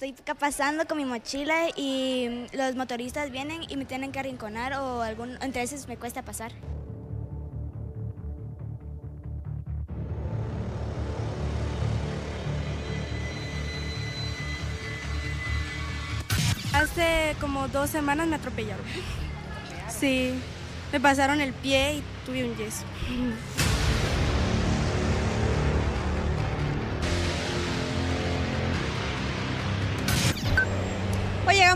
Estoy pasando con mi mochila y los motoristas vienen y me tienen que arrinconar o algún, entre veces me cuesta pasar. Hace como dos semanas me atropellaron. Sí, me pasaron el pie y tuve un yeso.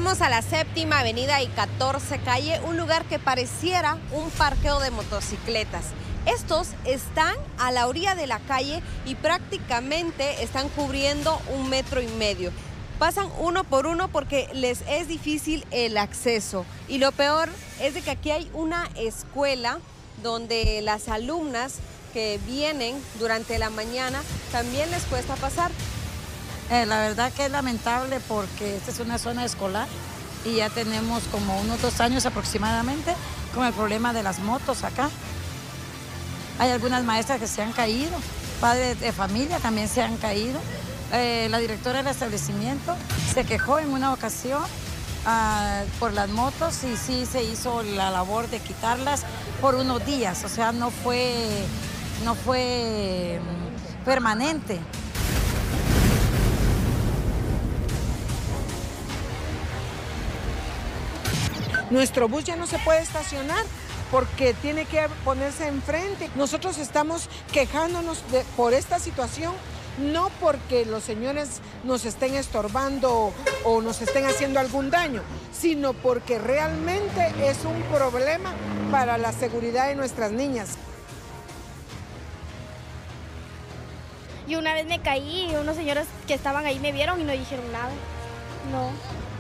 Llegamos a la séptima avenida y 14 calle, un lugar que pareciera un parqueo de motocicletas. Estos están a la orilla de la calle y prácticamente están cubriendo un metro y medio. Pasan uno por uno porque les es difícil el acceso. Y lo peor es de que aquí hay una escuela donde las alumnas que vienen durante la mañana también les cuesta pasar. Eh, la verdad que es lamentable porque esta es una zona escolar y ya tenemos como unos dos años aproximadamente con el problema de las motos acá. Hay algunas maestras que se han caído, padres de familia también se han caído. Eh, la directora del establecimiento se quejó en una ocasión ah, por las motos y sí se hizo la labor de quitarlas por unos días, o sea, no fue, no fue mm, permanente. Nuestro bus ya no se puede estacionar porque tiene que ponerse enfrente. Nosotros estamos quejándonos por esta situación, no porque los señores nos estén estorbando o nos estén haciendo algún daño, sino porque realmente es un problema para la seguridad de nuestras niñas. Y una vez me caí y unos señores que estaban ahí me vieron y no dijeron nada. No,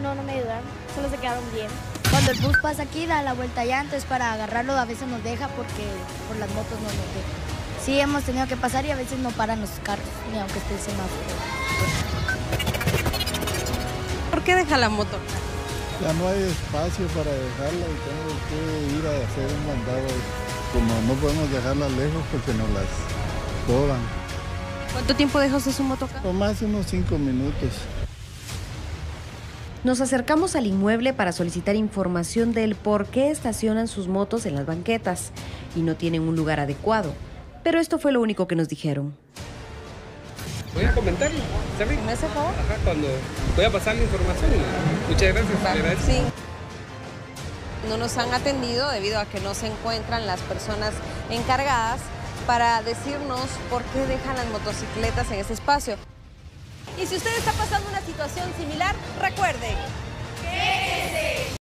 no, no me ayudaron, solo se quedaron bien. Cuando el bus pasa aquí, da la vuelta allá, entonces para agarrarlo a veces nos deja porque por las motos no nos deja. Sí, hemos tenido que pasar y a veces no paran los carros, ni aunque esté el semáforo. ¿Por qué deja la moto? Ya no hay espacio para dejarla y tengo que ir a hacer un mandado. Como no podemos dejarla lejos porque nos las cobran. ¿Cuánto tiempo deja usted su moto acá? Por más de unos cinco minutos. Nos acercamos al inmueble para solicitar información del por qué estacionan sus motos en las banquetas y no tienen un lugar adecuado. Pero esto fue lo único que nos dijeron. Voy a comentarlo, ¿sabes? ¿Me hace favor? Ajá, cuando voy a pasar la información. Muchas gracias. agradezco. Sí. No nos han atendido debido a que no se encuentran las personas encargadas para decirnos por qué dejan las motocicletas en ese espacio. Y si usted está pasando una situación similar, recuerde.